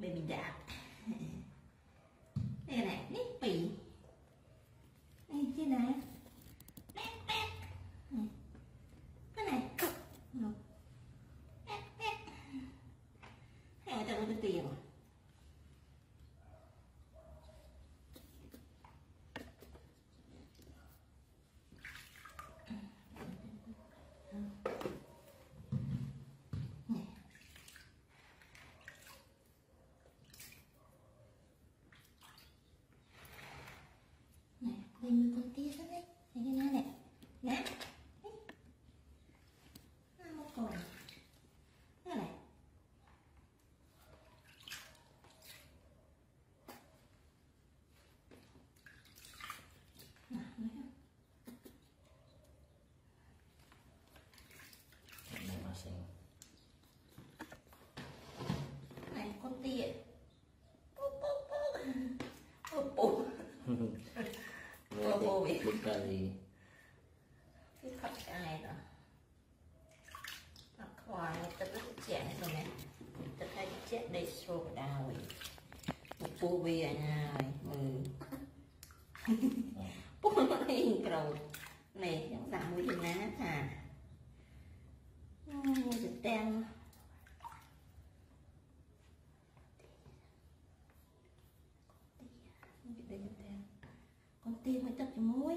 Maybe that. biết một đời cái thật ai đó nó khoai nó tất nó chẹn rồi nè tất hai cái chết đây xô đào ấy một bố bia nha ទៀងឲ្យទឹកជាមួយ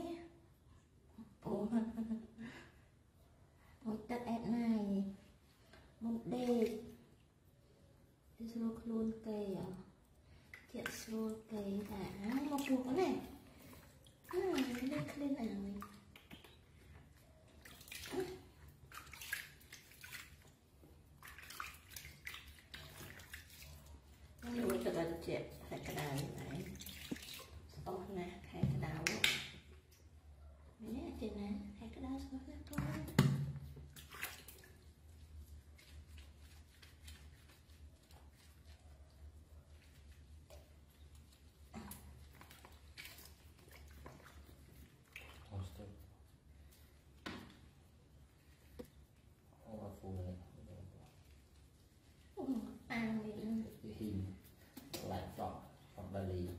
万里。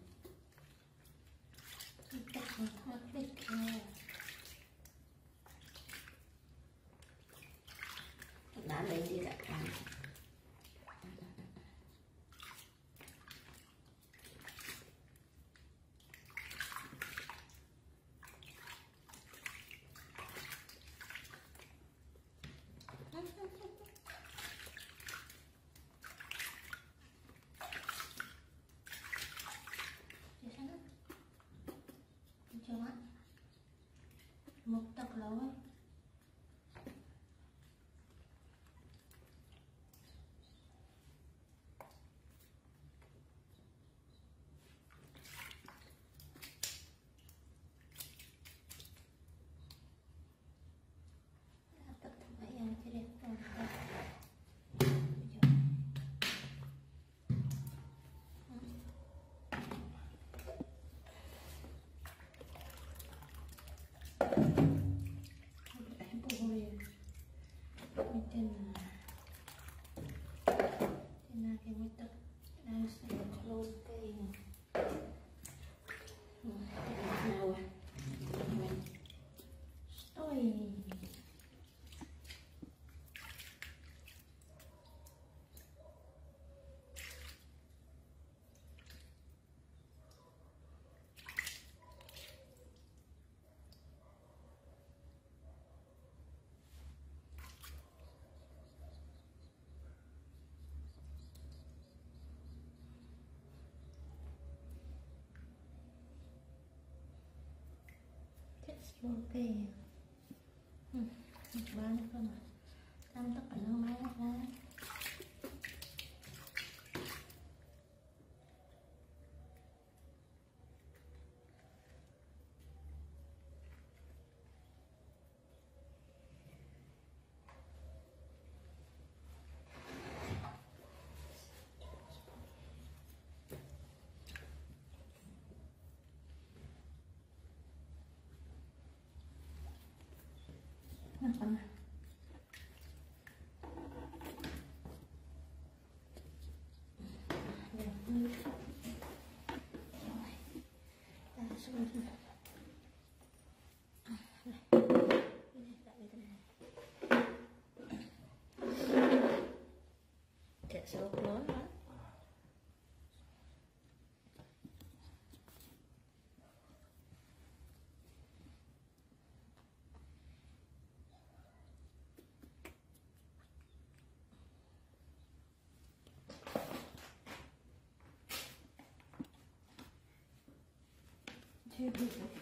मुक्त क्लावर natin na natin ito. ok, kề ừ. bán không à tam tất cả பண்ணுங்க So Thank you.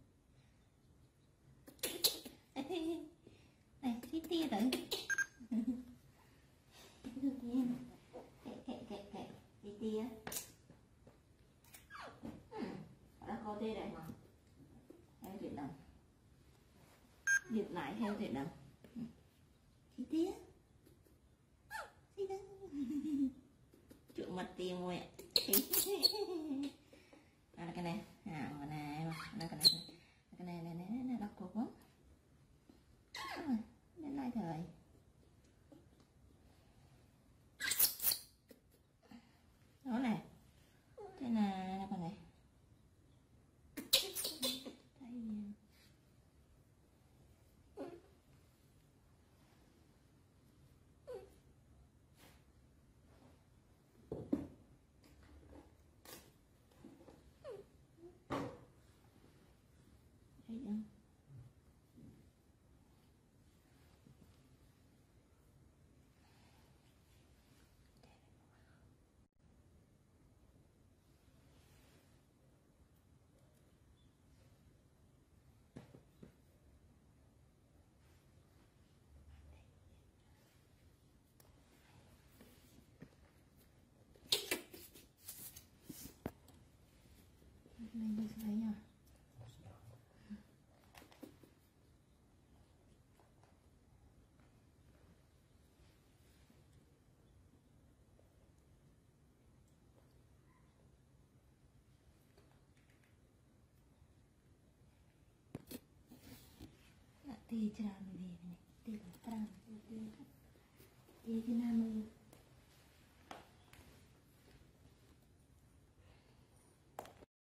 មកទីមួយ Tej രാമദേവനെ Tej Ramadevan Tej Ramadevan